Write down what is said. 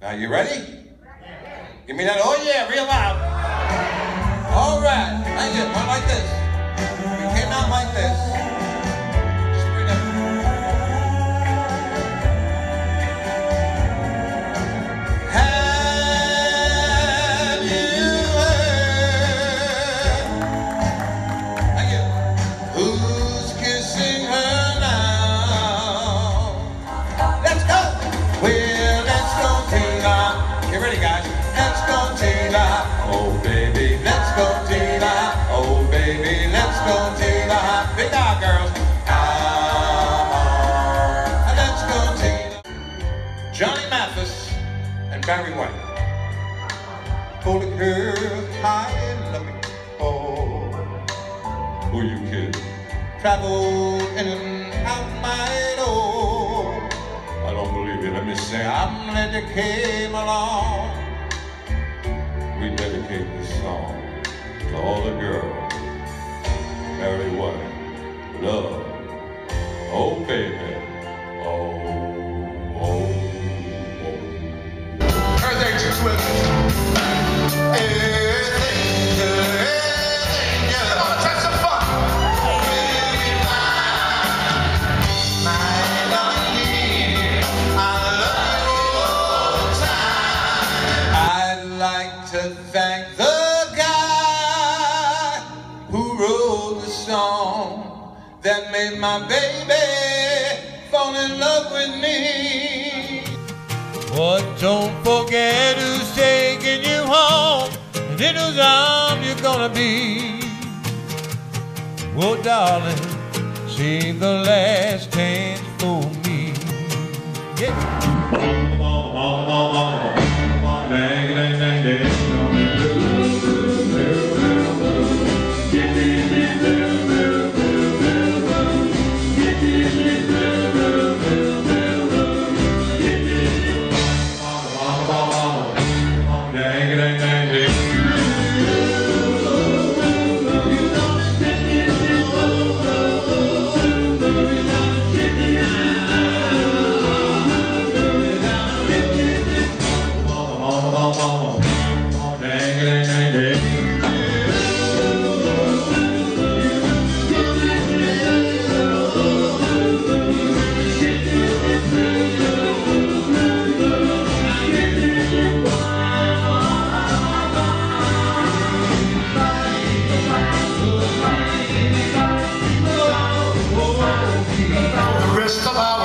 Now you ready? Give me that, oh yeah, real loud. All right, thank you. One like this. Barry White. Hold a girl high and oh, me oh. Who you kidding? Travel in and out my door. I don't believe it. Let me say, I'm glad you came along. We dedicate this song to all the girls. Barry White, love. Oh, baby. To thank the guy who wrote the song that made my baby fall in love with me. But don't forget angel's arm you're gonna be. Oh, darling, she the last chance for me. Yeah. rest of our